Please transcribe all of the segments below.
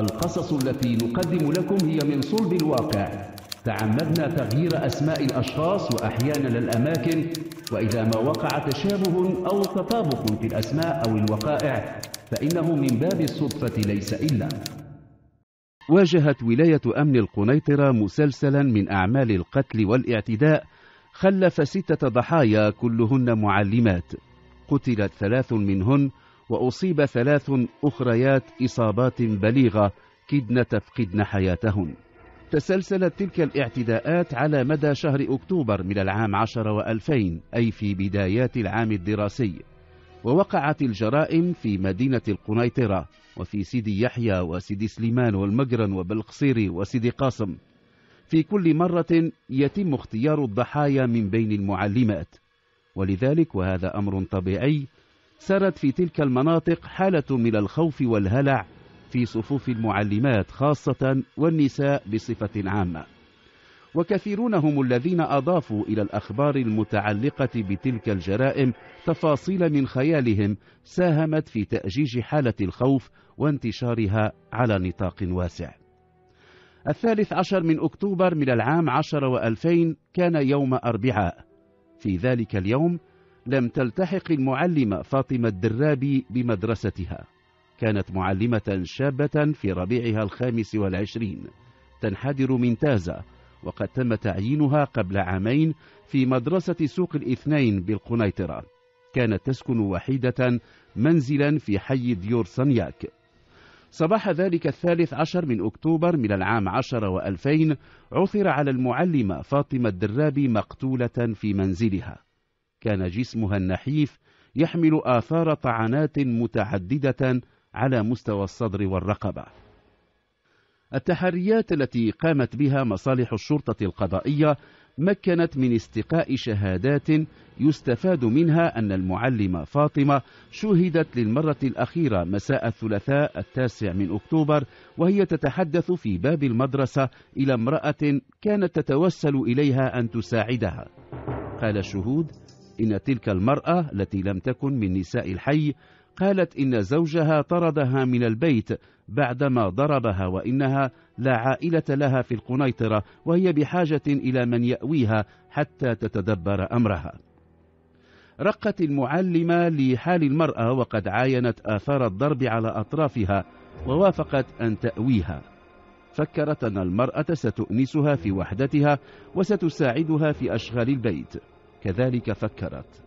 القصص التي نقدم لكم هي من صلب الواقع. تعمدنا تغيير أسماء الأشخاص وأحيانا الأماكن وإذا ما وقع تشابه أو تطابق في الأسماء أو الوقائع فإنه من باب الصدفة ليس إلا. واجهت ولاية أمن القنيطرة مسلسلا من أعمال القتل والاعتداء خلف ستة ضحايا كلهن معلمات. قتلت ثلاث منهن وأصيب ثلاث أخريات إصابات بليغة كدن تفقدن حياتهن. تسلسلت تلك الاعتداءات على مدى شهر أكتوبر من العام عشر وألفين أي في بدايات العام الدراسي. ووقعت الجرائم في مدينة القنيطرة وفي سيدي يحيى وسيدي سليمان والمجرن وبالقصيري وسيدي قاسم. في كل مرة يتم اختيار الضحايا من بين المعلمات. ولذلك وهذا أمر طبيعي سرت في تلك المناطق حالة من الخوف والهلع في صفوف المعلمات خاصة والنساء بصفة عامة. وكثيرون هم الذين أضافوا إلى الأخبار المتعلقة بتلك الجرائم تفاصيل من خيالهم ساهمت في تأجيج حالة الخوف وانتشارها على نطاق واسع. الثالث عشر من أكتوبر من العام عشر وألفين كان يوم أربعاء. في ذلك اليوم لم تلتحق المعلمة فاطمة الدرابي بمدرستها. كانت معلمة شابة في ربيعها الخامس والعشرين. تنحدر من تازة وقد تم تعيينها قبل عامين في مدرسة سوق الاثنين بالقنيطرة. كانت تسكن وحيدة منزلا في حي ديور صنياك صباح ذلك الثالث عشر من أكتوبر من العام عشر وألفين عثر على المعلمة فاطمة الدرابي مقتولة في منزلها. كان جسمها النحيف يحمل آثار طعنات متعددة على مستوى الصدر والرقبة. التحريات التي قامت بها مصالح الشرطة القضائية مكنت من استقاء شهادات يستفاد منها أن المعلمة فاطمة شهدت للمرة الأخيرة مساء الثلاثاء التاسع من أكتوبر وهي تتحدث في باب المدرسة إلى امرأة كانت تتوسل إليها أن تساعدها. قال الشهود إن تلك المرأة التي لم تكن من نساء الحي قالت إن زوجها طردها من البيت بعدما ضربها وإنها لا عائلة لها في القنيطرة وهي بحاجة إلى من يأويها حتى تتدبر أمرها. رقت المعلمة لحال المرأة وقد عاينت آثار الضرب على أطرافها ووافقت أن تأويها. فكرت أن المرأة ستؤنسها في وحدتها وستساعدها في أشغال البيت. كذلك فكرت.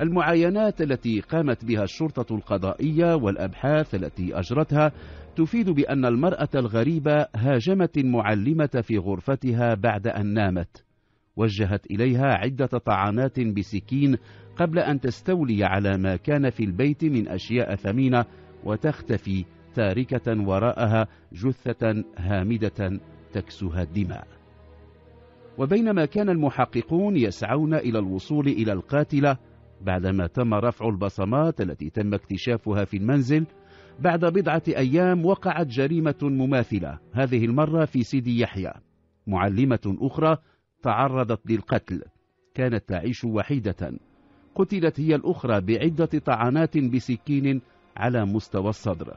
المعاينات التي قامت بها الشرطة القضائية والأبحاث التي أجرتها تفيد بأن المرأة الغريبة هاجمت المعلمة في غرفتها بعد أن نامت وجهت إليها عدة طعنات بسكين قبل أن تستولي على ما كان في البيت من أشياء ثمينة وتختفي تاركة وراءها جثة هامدة تكسها الدماء. وبينما كان المحققون يسعون إلى الوصول إلى القاتلة بعدما تم رفع البصمات التي تم اكتشافها في المنزل بعد بضعة أيام وقعت جريمة مماثلة. هذه المرة في سيدي يحيى. معلمة أخرى تعرضت للقتل. كانت تعيش وحيدة. قتلت هي الأخرى بعدة طعنات بسكين على مستوى الصدر.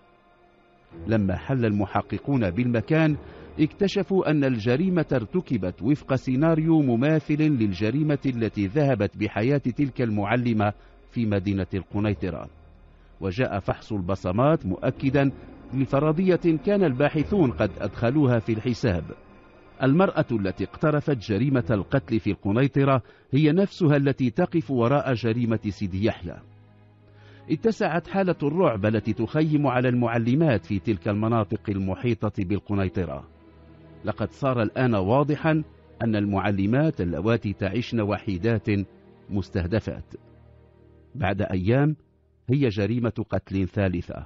لما حل المحققون بالمكان اكتشفوا أن الجريمة ارتكبت وفق سيناريو مماثل للجريمة التي ذهبت بحياة تلك المعلمة في مدينة القنيطرة. وجاء فحص البصمات مؤكدا لفرضية كان الباحثون قد أدخلوها في الحساب. المرأة التي اقترفت جريمة القتل في القنيطرة هي نفسها التي تقف وراء جريمة سيدي يحيى. اتسعت حالة الرعب التي تخيم على المعلمات في تلك المناطق المحيطة بالقنيطرة. لقد صار الآن واضحا أن المعلمات اللواتي تعيشن وحيدات مستهدفات. بعد أيام هي جريمة قتل ثالثة.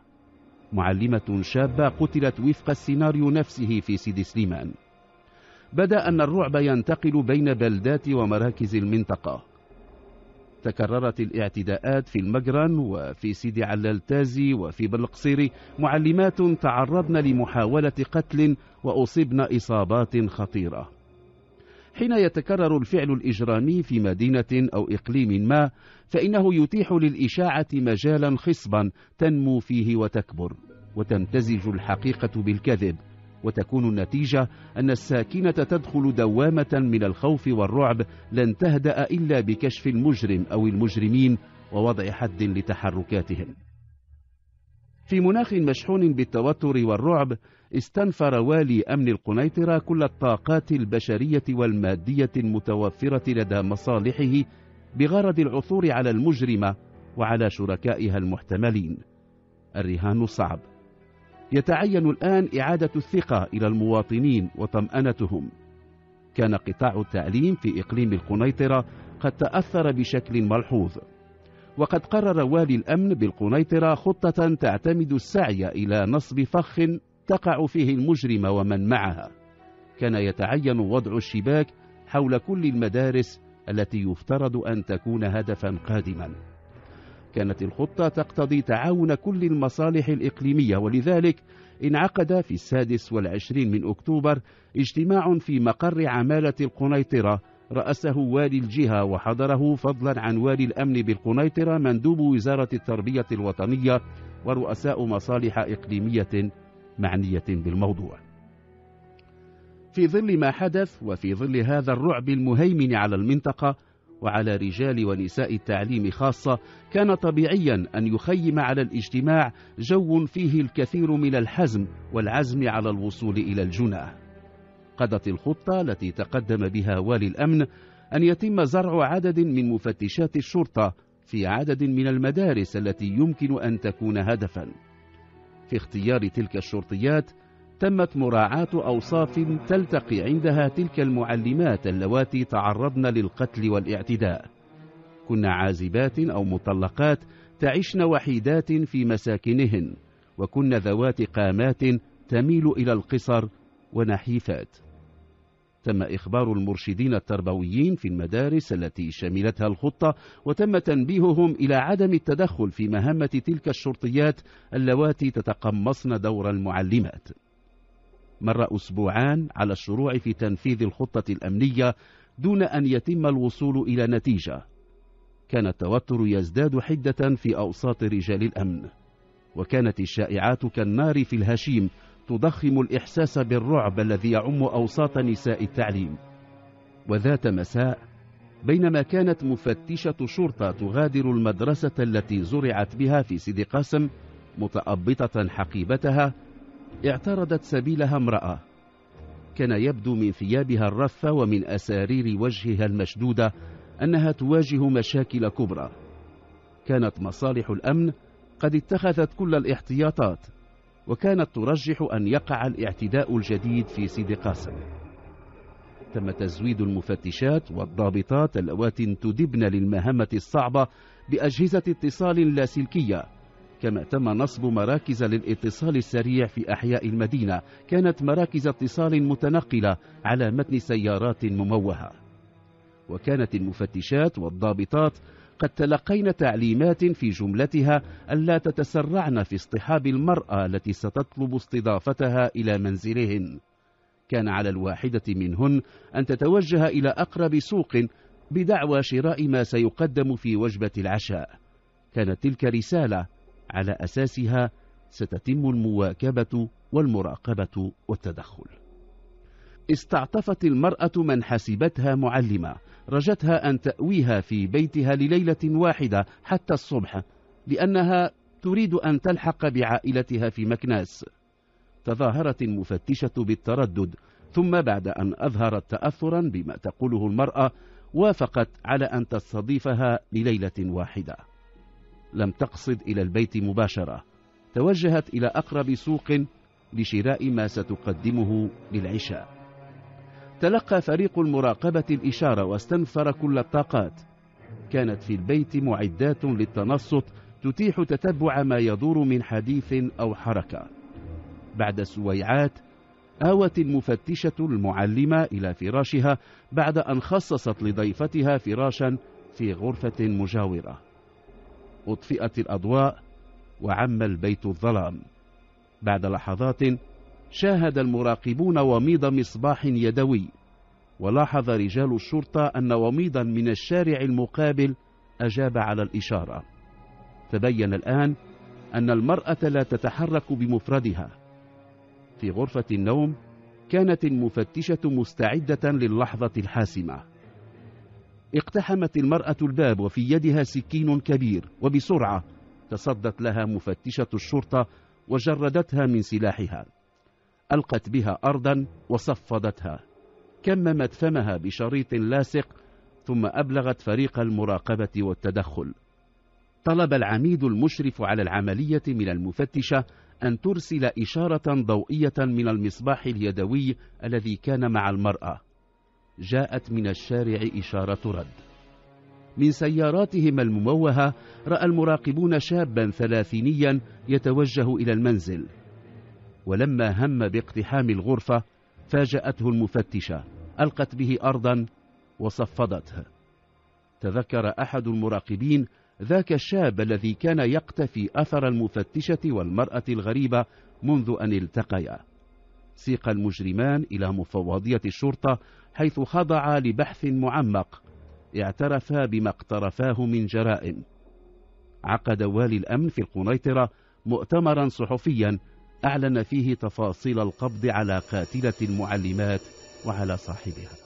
معلمة شابة قتلت وفق السيناريو نفسه في سيدي سليمان. بدأ أن الرعب ينتقل بين بلدات ومراكز المنطقة. تكررت الاعتداءات في المجرن وفي سيدي علال تازي وفي بلقصيري معلمات تعرضن لمحاولة قتل وأصبن إصابات خطيرة. حين يتكرر الفعل الإجرامي في مدينة أو إقليم ما فإنه يتيح للإشاعة مجالا خصبا تنمو فيه وتكبر وتمتزج الحقيقة بالكذب. وتكون النتيجة أن الساكنة تدخل دوامة من الخوف والرعب لن تهدأ إلا بكشف المجرم أو المجرمين ووضع حد لتحركاتهم. في مناخ مشحون بالتوتر والرعب استنفر والي أمن القنيطرة كل الطاقات البشرية والمادية المتوفرة لدى مصالحه بغرض العثور على المجرمة وعلى شركائها المحتملين. الرهان صعب. يتعين الآن إعادة الثقة إلى المواطنين وطمأنتهم. كان قطاع التعليم في إقليم القنيطرة قد تأثر بشكل ملحوظ وقد قرر والي الأمن بالقنيطرة خطة تعتمد السعي إلى نصب فخ تقع فيه المجرمة ومن معها كان يتعين وضع الشباك حول كل المدارس التي يفترض أن تكون هدفا قادما. كانت الخطة تقتضي تعاون كل المصالح الإقليمية ولذلك انعقد في السادس والعشرين من أكتوبر اجتماع في مقر عمالة القنيطرة. رأسه والي الجهة وحضره فضلا عن والي الأمن بالقنيطرة مندوب وزارة التربية الوطنية ورؤساء مصالح إقليمية معنية بالموضوع. في ظل ما حدث وفي ظل هذا الرعب المهيمن على المنطقة وعلى رجال ونساء التعليم خاصة كان طبيعيا أن يخيم على الاجتماع جو فيه الكثير من الحزم والعزم على الوصول إلى الجنة. قضت الخطة التي تقدم بها والي الأمن أن يتم زرع عدد من مفتشات الشرطة في عدد من المدارس التي يمكن أن تكون هدفا. في اختيار تلك الشرطيات تمت مراعاة أوصاف تلتقي عندها تلك المعلمات اللواتي تعرضن للقتل والاعتداء. كن عازبات أو مطلقات تعشن وحيدات في مساكنهن وكن ذوات قامات تميل إلى القصر ونحيفات. تم إخبار المرشدين التربويين في المدارس التي شملتها الخطة وتم تنبيههم إلى عدم التدخل في مهمة تلك الشرطيات اللواتي تتقمصن دور المعلمات. مر أسبوعان على الشروع في تنفيذ الخطة الأمنية دون أن يتم الوصول إلى نتيجة. كان التوتر يزداد حدة في أوساط رجال الأمن. وكانت الشائعات كالنار في الهشيم تضخم الإحساس بالرعب الذي يعم أوساط نساء التعليم. وذات مساء بينما كانت مفتشة شرطة تغادر المدرسة التي زرعت بها في سيدي قاسم متأبطة حقيبتها اعترضت سبيلها امرأة. كان يبدو من ثيابها الرثة ومن أسارير وجهها المشدودة أنها تواجه مشاكل كبرى. كانت مصالح الأمن قد اتخذت كل الاحتياطات وكانت ترجح أن يقع الاعتداء الجديد في سيدي قاسم. تم تزويد المفتشات والضابطات اللواتي انتدبن للمهمة الصعبة بأجهزة اتصال لاسلكية. كما تم نصب مراكز للاتصال السريع في أحياء المدينة. كانت مراكز اتصال متنقلة على متن سيارات مموهة. وكانت المفتشات والضابطات قد تلقين تعليمات في جملتها ألا تتسرعن في اصطحاب المرأة التي ستطلب استضافتها إلى منزلهن. كان على الواحدة منهن أن تتوجه إلى أقرب سوق بدعوى شراء ما سيقدم في وجبة العشاء. كانت تلك رسالة على أساسها ستتم المواكبة والمراقبة والتدخل. استعطفت المرأة من حسبتها معلمة رجتها أن تأويها في بيتها لليلة واحدة حتى الصبح لأنها تريد أن تلحق بعائلتها في مكناس. تظاهرت المفتشة بالتردد ثم بعد أن أظهرت تأثرا بما تقوله المرأة وافقت على أن تستضيفها لليلة واحدة. لم تقصد إلى البيت مباشرة. توجهت إلى أقرب سوق لشراء ما ستقدمه للعشاء. تلقى فريق المراقبة الإشارة واستنفر كل الطاقات. كانت في البيت معدات للتنصت تتيح تتبع ما يدور من حديث أو حركة. بعد سويعات آوت المفتشة المعلمة إلى فراشها بعد أن خصصت لضيفتها فراشا في غرفة مجاورة. أطفئت الأضواء وعم البيت الظلام. بعد لحظات شاهد المراقبون وميض مصباح يدوي ولاحظ رجال الشرطة أن وميضا من الشارع المقابل أجاب على الإشارة. تبين الآن أن المرأة لا تتحرك بمفردها. في غرفة النوم كانت المفتشة مستعدة للحظة الحاسمة. اقتحمت المرأة الباب وفي يدها سكين كبير وبسرعة تصدت لها مفتشة الشرطة وجردتها من سلاحها. ألقت بها أرضا وصفدتها. كممت فمها بشريط لاصق ثم أبلغت فريق المراقبة والتدخل. طلب العميد المشرف على العملية من المفتشة أن ترسل إشارة ضوئية من المصباح اليدوي الذي كان مع المرأة. جاءت من الشارع إشارة رد. من سياراتهم المموهة رأى المراقبون شابا ثلاثينيا يتوجه إلى المنزل. ولما هم باقتحام الغرفة فاجأته المفتشة ألقت به أرضا وصفدته. تذكر أحد المراقبين ذاك الشاب الذي كان يقتفي أثر المفتشة والمرأة الغريبة منذ أن التقيا. سيق المجرمان إلى مفوضية الشرطة حيث خضعا لبحث معمق. اعترفا بما اقترفاه من جرائم. عقد والي الأمن في القنيطرة مؤتمرا صحفيا أعلن فيه تفاصيل القبض على قاتلة المعلمات وعلى صاحبها.